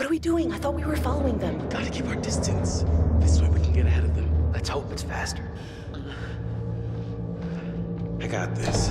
What are we doing? I thought we were following them. Gotta keep our distance. This way we can get ahead of them. Let's hope it's faster. I got this.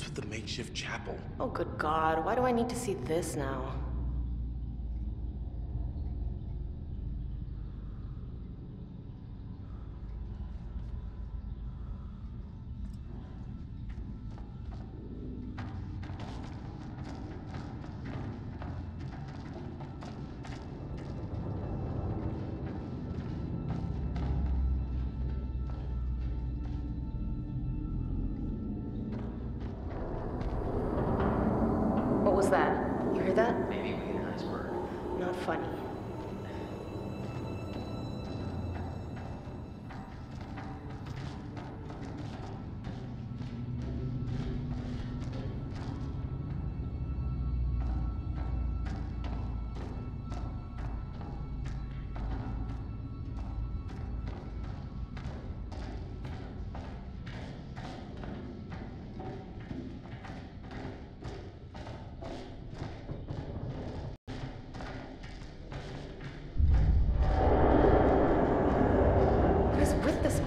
What's with the makeshift chapel? Oh, good God. Why do I need to see this now?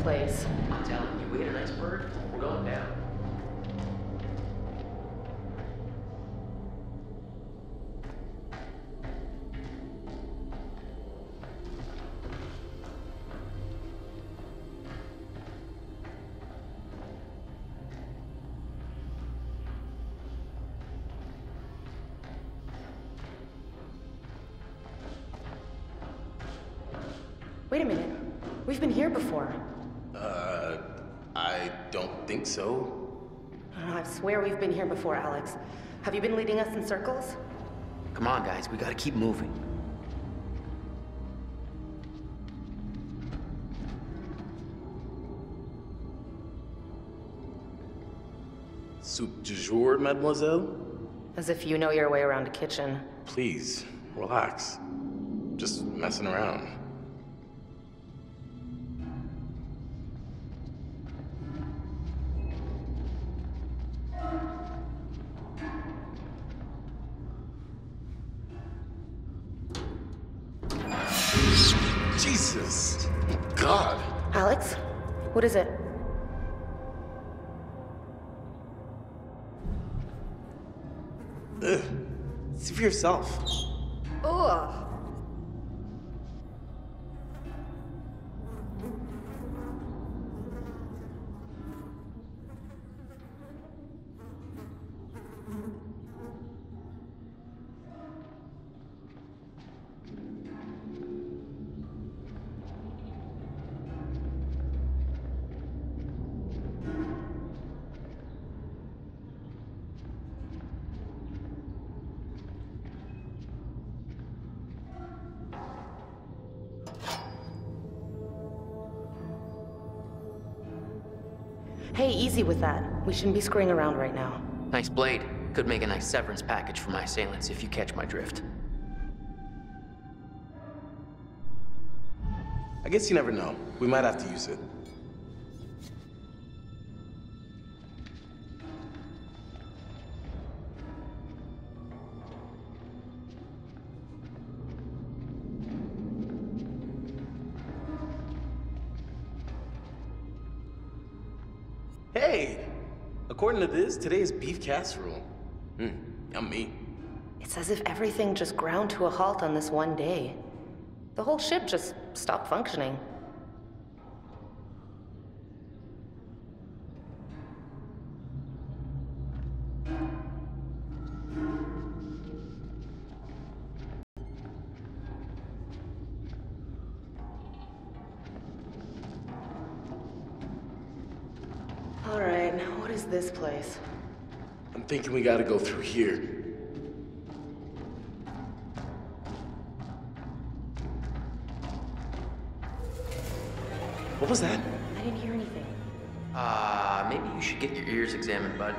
Place? I'm telling you, we hit an iceberg, we're going down. Wait a minute. We've been here before. I don't think so. Oh, I swear we've been here before, Alex. Have you been leading us in circles? Come on, guys, we gotta keep moving. Soup du jour, mademoiselle? As if you know your way around a kitchen. Please, relax. Just messing around. Ugh. See for yourself. Ugh. We shouldn't be screwing around right now. Nice blade. Could make a nice severance package for my assailants if you catch my drift. I guess you never know. We might have to use it. This, today is beef casserole. Hmm, yummy. It's as if everything just ground to a halt on this one day. The whole ship just stopped functioning. Is this place? I'm thinking we gotta go through here. What was that? I didn't hear anything. Uh, maybe you should get your ears examined, bud.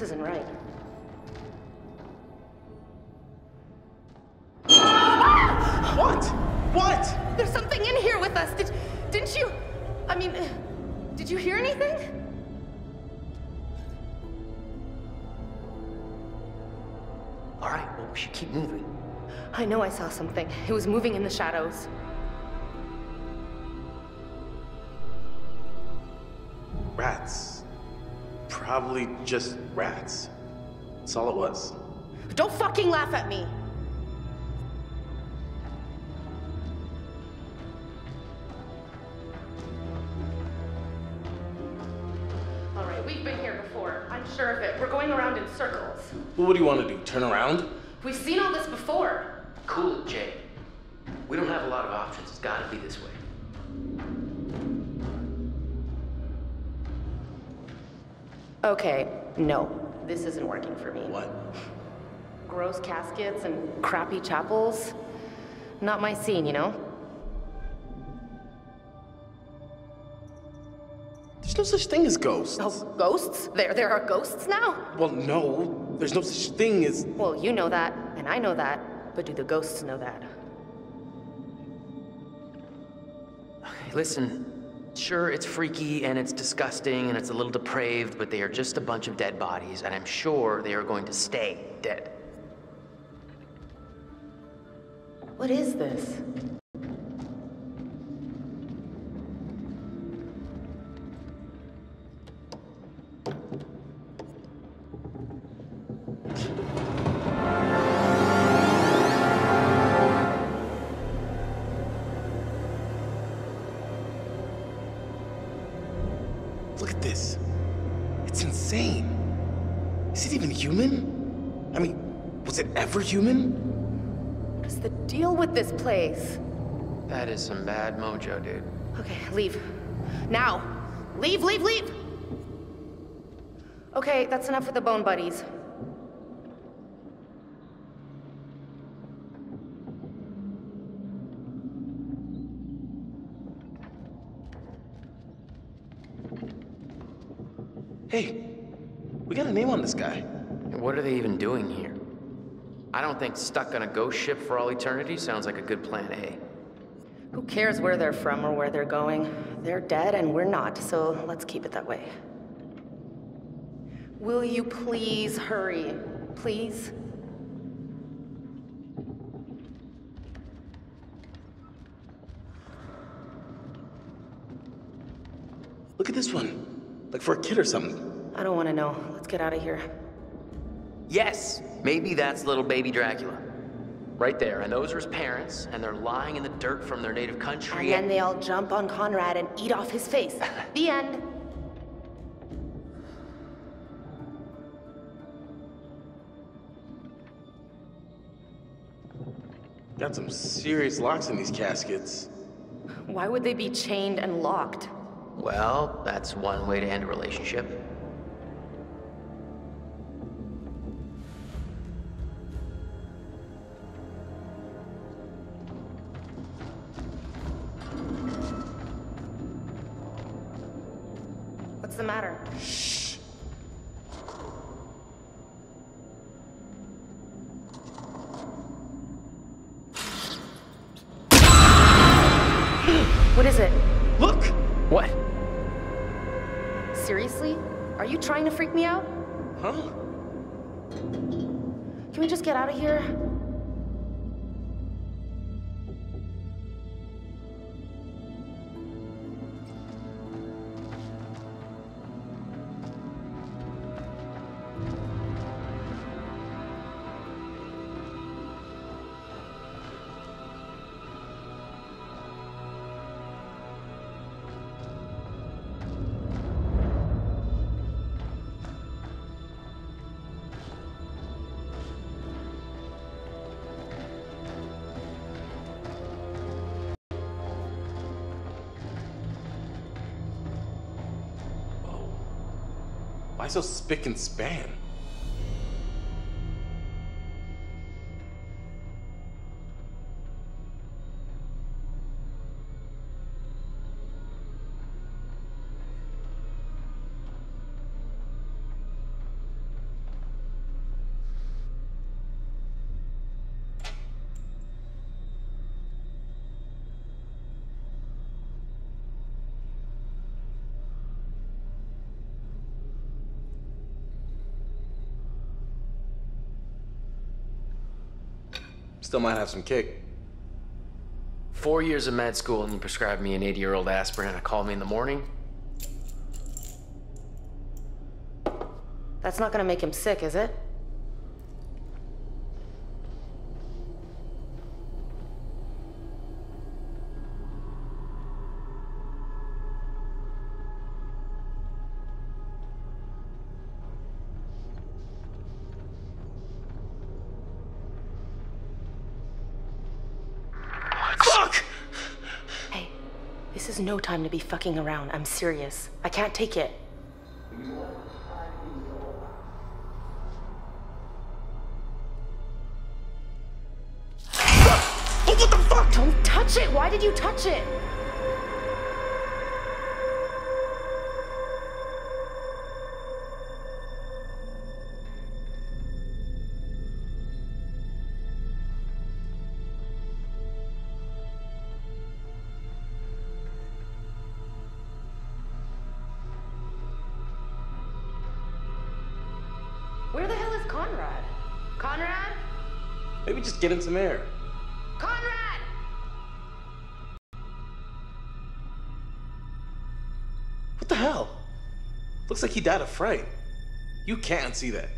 This isn't right. What? What? There's something in here with us. Did, didn't you? I mean, did you hear anything? All right, well, we should keep moving. I know I saw something. It was moving in the shadows. Rats. Probably just rats. That's all it was. Don't fucking laugh at me! All right, we've been here before. I'm sure of it. We're going around in circles. Well, what do you want to do? Turn around? We've seen all this before. Cool it, Jay. We don't have a lot of options. It's gotta be this way. Okay, no. This isn't working for me. What? Gross caskets and crappy chapels. Not my scene, you know? There's no such thing as ghosts. Oh, ghosts? There, there are ghosts now? Well, no. There's no such thing as. Well, you know that, and I know that, but do the ghosts know that? Okay, listen. Sure, it's freaky and it's disgusting and it's a little depraved, but they are just a bunch of dead bodies, and I'm sure they are going to stay dead. What is this? Human? I mean, was it ever human? What is the deal with this place? That is some bad mojo, dude. Okay, leave. Now! Leave, leave, leave! Okay, that's enough with the Bone Buddies. Hey, we got a name on this guy. What are they even doing here? I don't think stuck on a ghost ship for all eternity sounds like a good plan A. Who cares where they're from or where they're going? They're dead and we're not, so let's keep it that way. Will you please hurry? Please? Look at this one. Like for a kid or something. I don't want to know. Let's get out of here. Yes, maybe that's little baby Dracula. Right there, and those are his parents, and they're lying in the dirt from their native country. And then they all jump on Conrad and eat off his face. the end. Got some serious locks in these caskets. Why would they be chained and locked? Well, that's one way to end a relationship. So spick and span? Still might have some kick. Four years of med school and you prescribed me an 80 year old aspirin and called me in the morning? That's not gonna make him sick, is it? Fuck! Hey, this is no time to be fucking around. I'm serious. I can't take it. Oh, what the fuck? Don't touch it! Why did you touch it? Just get in some air. Conrad! What the hell? Looks like he died of fright. You can't see that.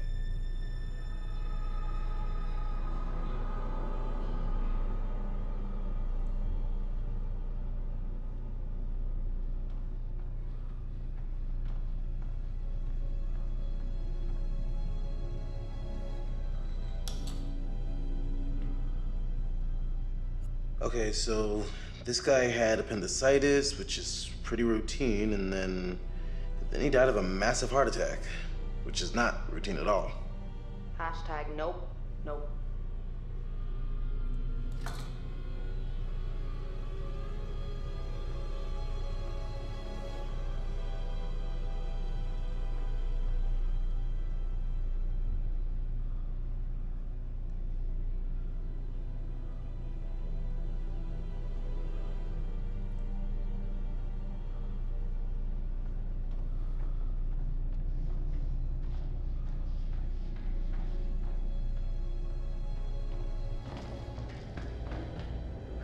Okay, so this guy had appendicitis, which is pretty routine, and then then he died of a massive heart attack, which is not routine at all. Hashtag nope, nope.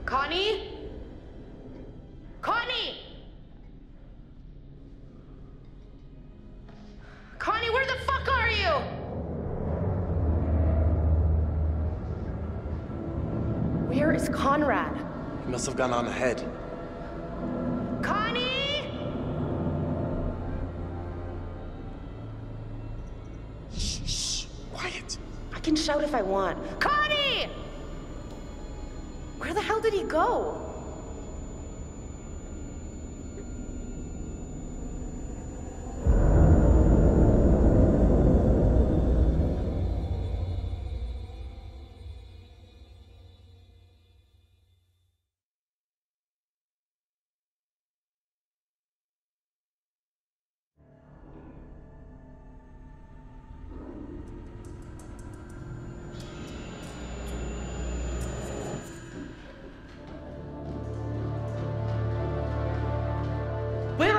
Connie? Connie! Connie, where the fuck are you? Where is Conrad? He must have gone on ahead. Connie! Shh, shh, quiet. I can shout if I want. Go?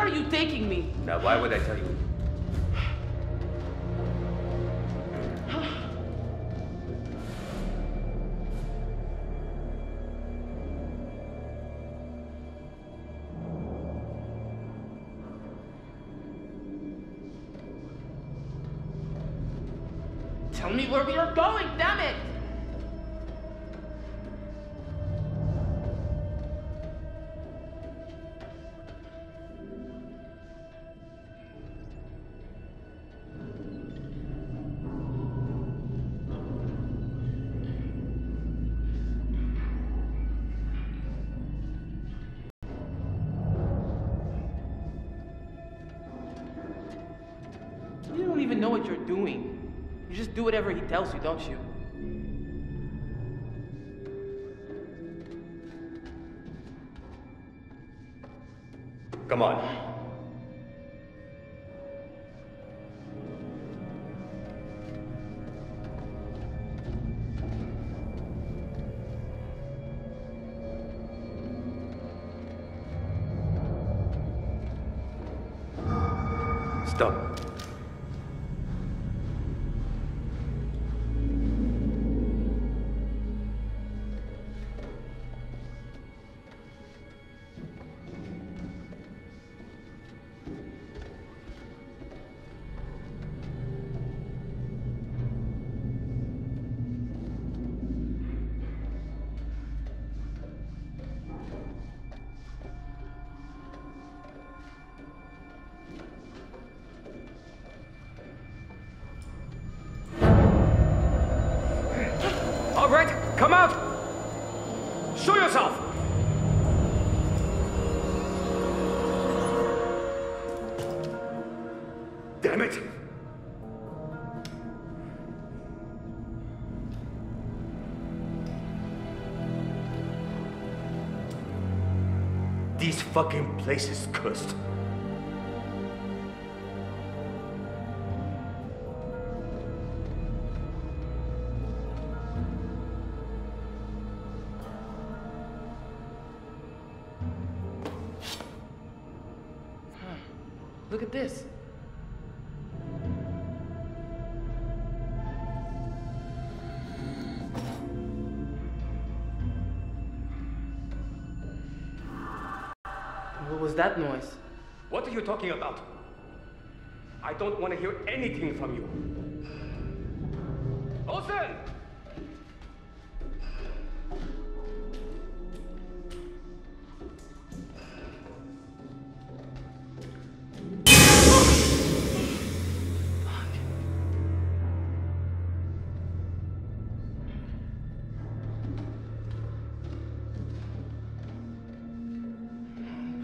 Are you taking me? Now, why would I tell you? Tell me where we are going, damn it! Tells you, don't you? Come on. Stop. Damn it! These fucking places cursed. You talking about? I don't want to hear anything from you. Olson!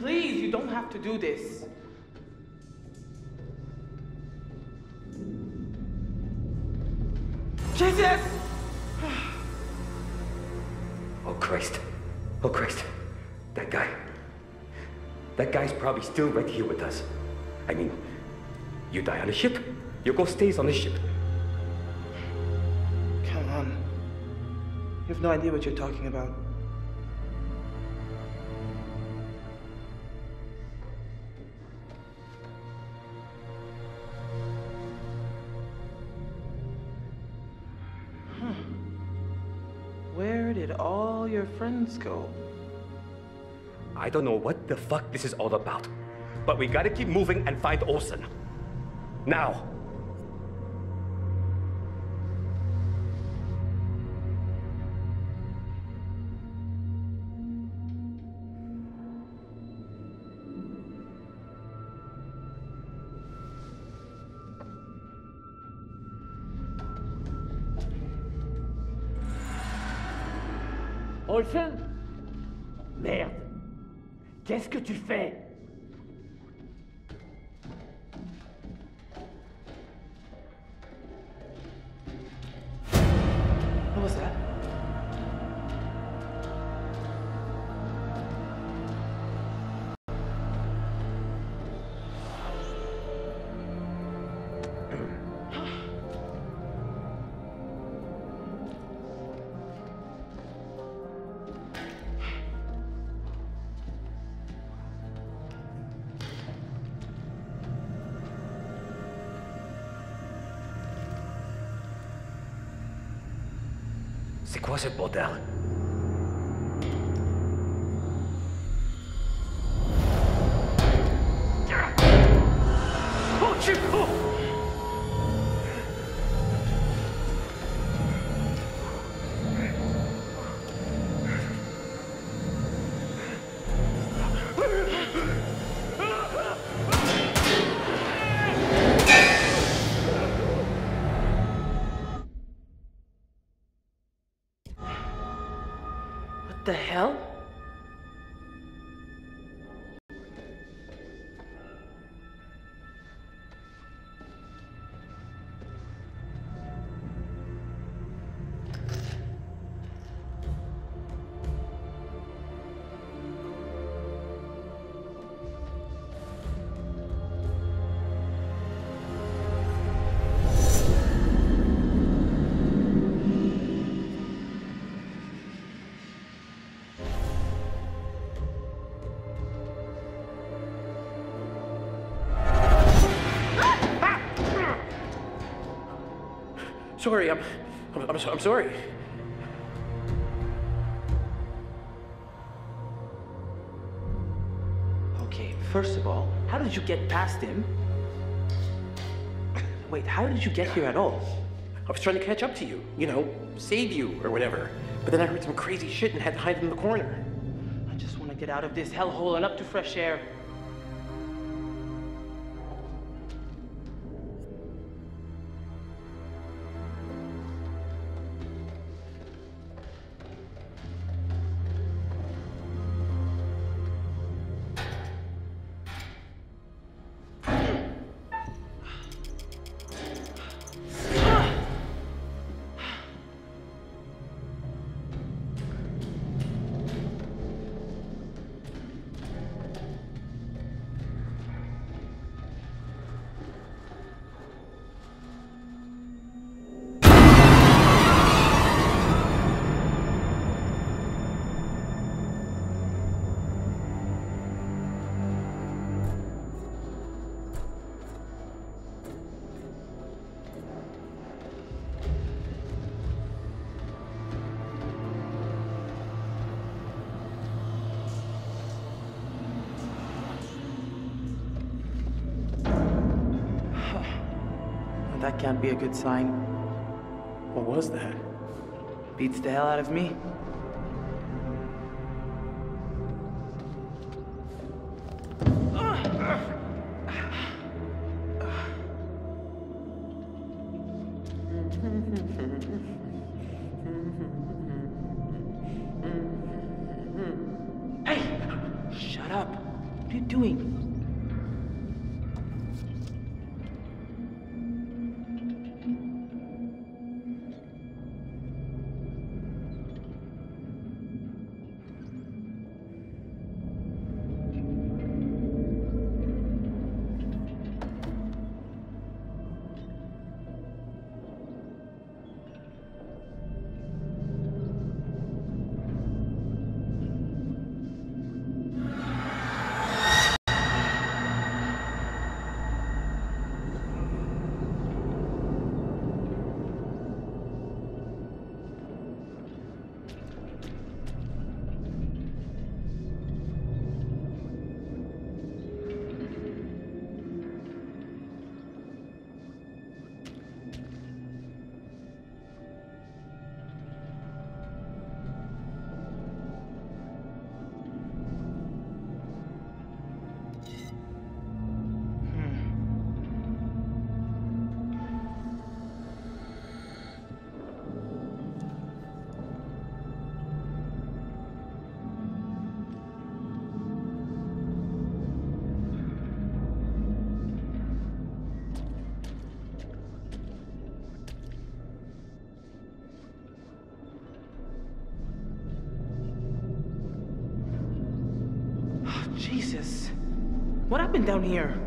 Please, you don't have to do this. Probably still right here with us. I mean, you die on a ship, your ghost stays on the ship. Come on. You have no idea what you're talking about. Where did all your friends go? I don't know what the fuck this is all about, but we gotta keep moving and find Olson. Now! Olson Qu'est-ce que tu fais? você é puder. The hell? Sorry, I'm, I'm, I'm, so- I'm sorry. Okay, first of all, how did you get past him? Wait, how did you get here at all? I was trying to catch up to you, you know, save you or whatever. But then I heard some crazy shit and had to hide in the corner. I just want to get out of this hellhole and up to fresh air. That can't be a good sign. What was that? Beats the hell out of me. Jesus. What happened down here?